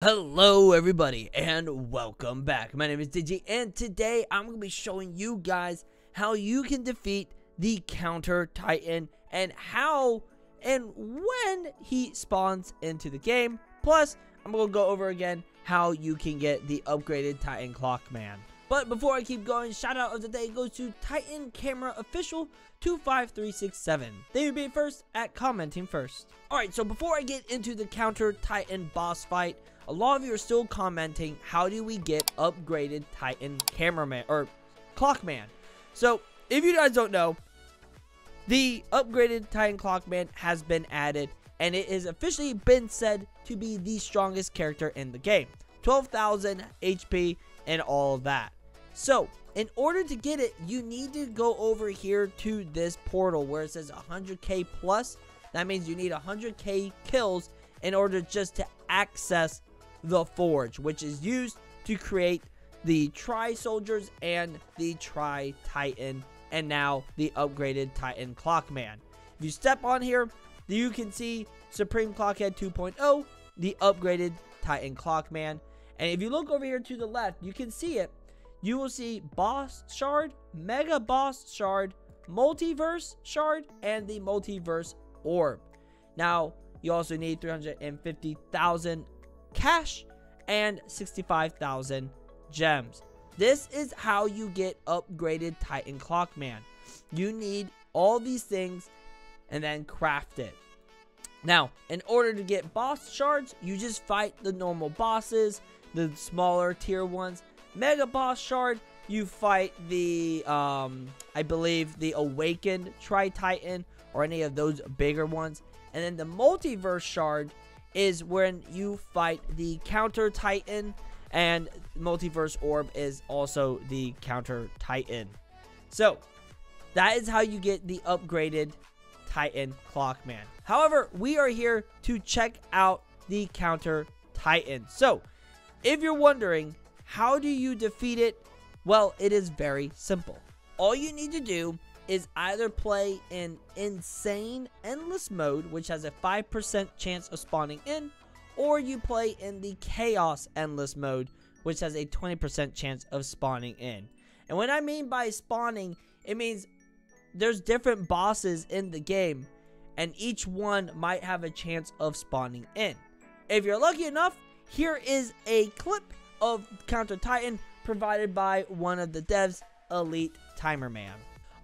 Hello everybody and welcome back. My name is Digi and today I'm going to be showing you guys how you can defeat the counter titan and how and when he spawns into the game. Plus, I'm going to go over again how you can get the upgraded titan clock man. But before I keep going, shout out of the day goes to Titan Camera Official 25367. They would be first at commenting first. Alright, so before I get into the counter Titan boss fight, a lot of you are still commenting how do we get upgraded Titan cameraman or clockman. So if you guys don't know, the upgraded Titan clockman has been added and it has officially been said to be the strongest character in the game. 12,000 HP and all of that. So, in order to get it, you need to go over here to this portal where it says 100k plus. That means you need 100k kills in order just to access the Forge, which is used to create the Tri Soldiers and the Tri Titan, and now the upgraded Titan Clockman. If you step on here, you can see Supreme Clockhead 2.0, the upgraded Titan Clockman. And if you look over here to the left, you can see it you will see Boss Shard, Mega Boss Shard, Multiverse Shard, and the Multiverse Orb. Now, you also need 350,000 cash and 65,000 gems. This is how you get upgraded Titan Clockman. You need all these things and then craft it. Now, in order to get boss shards, you just fight the normal bosses, the smaller tier ones, Mega Boss Shard, you fight the, um, I believe, the Awakened Tri-Titan or any of those bigger ones. And then the Multiverse Shard is when you fight the Counter Titan and Multiverse Orb is also the Counter Titan. So, that is how you get the upgraded Titan Clockman. However, we are here to check out the Counter Titan. So, if you're wondering, how do you defeat it? Well, it is very simple. All you need to do is either play in Insane Endless Mode, which has a 5% chance of spawning in, or you play in the Chaos Endless Mode, which has a 20% chance of spawning in. And what I mean by spawning, it means there's different bosses in the game, and each one might have a chance of spawning in. If you're lucky enough, here is a clip of Counter Titan provided by one of the devs, Elite Timer Man.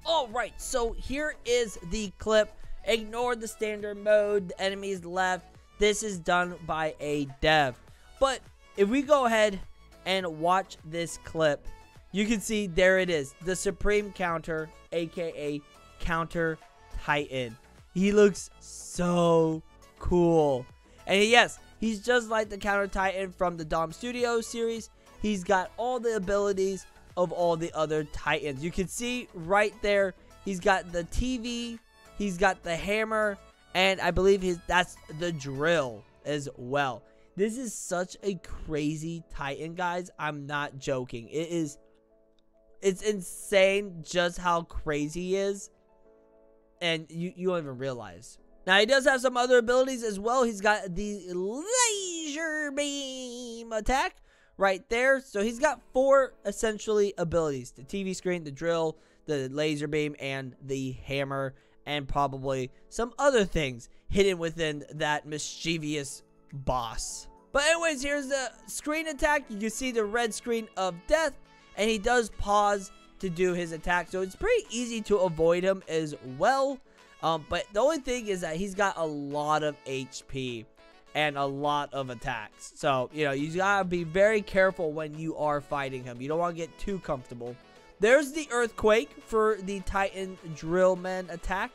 Alright, so here is the clip. Ignore the standard mode, the enemies left. This is done by a dev. But if we go ahead and watch this clip, you can see there it is. The Supreme Counter, aka Counter Titan. He looks so cool. And yes, He's just like the Counter Titan from the Dom Studio series. He's got all the abilities of all the other Titans. You can see right there, he's got the TV, he's got the hammer, and I believe his that's the drill as well. This is such a crazy Titan, guys. I'm not joking. It is it's insane just how crazy he is. And you, you don't even realize. Now, he does have some other abilities as well. He's got the laser beam attack right there. So he's got four essentially abilities. The TV screen, the drill, the laser beam, and the hammer. And probably some other things hidden within that mischievous boss. But anyways, here's the screen attack. You can see the red screen of death. And he does pause to do his attack. So it's pretty easy to avoid him as well. Um, but the only thing is that he's got a lot of HP and a lot of attacks. So, you know, you gotta be very careful when you are fighting him. You don't want to get too comfortable. There's the Earthquake for the Titan Drillman attack.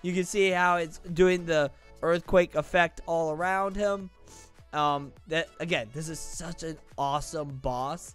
You can see how it's doing the Earthquake effect all around him. Um, that Again, this is such an awesome boss.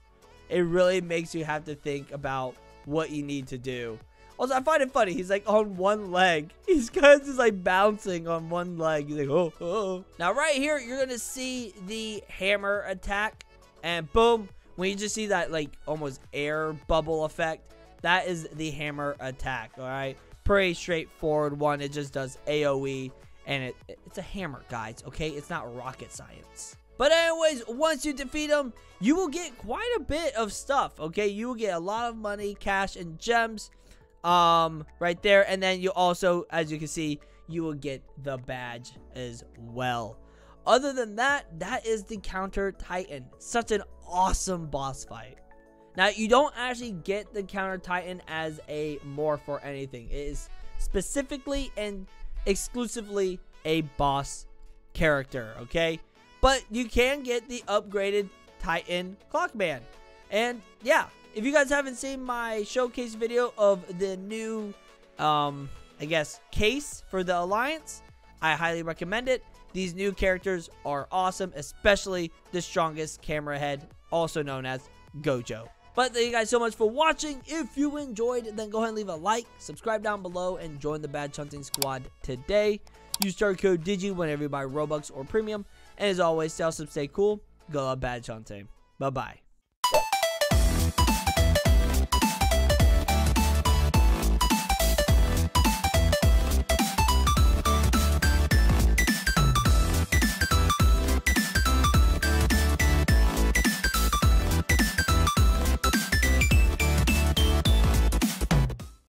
It really makes you have to think about what you need to do. Also, I find it funny. He's like on one leg. He's kind of just like bouncing on one leg. He's like, oh, oh. Now, right here, you're going to see the hammer attack. And boom, when you just see that like almost air bubble effect, that is the hammer attack. All right. Pretty straightforward one. It just does AoE. And it, it's a hammer, guys. Okay. It's not rocket science. But anyways, once you defeat him, you will get quite a bit of stuff, okay? You will get a lot of money, cash, and gems um, right there. And then you also, as you can see, you will get the badge as well. Other than that, that is the Counter Titan. Such an awesome boss fight. Now, you don't actually get the Counter Titan as a morph or anything. It is specifically and exclusively a boss character, okay? But you can get the upgraded Titan Clockman. And yeah, if you guys haven't seen my showcase video of the new, um, I guess, case for the Alliance, I highly recommend it. These new characters are awesome, especially the strongest camera head, also known as Gojo. But thank you guys so much for watching. If you enjoyed, then go ahead and leave a like, subscribe down below, and join the Badge Hunting Squad today. Use star code DIGI whenever you buy Robux or Premium. And as always, stay awesome, stay cool. Go love badge hunting. Bye-bye.